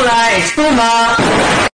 来出马。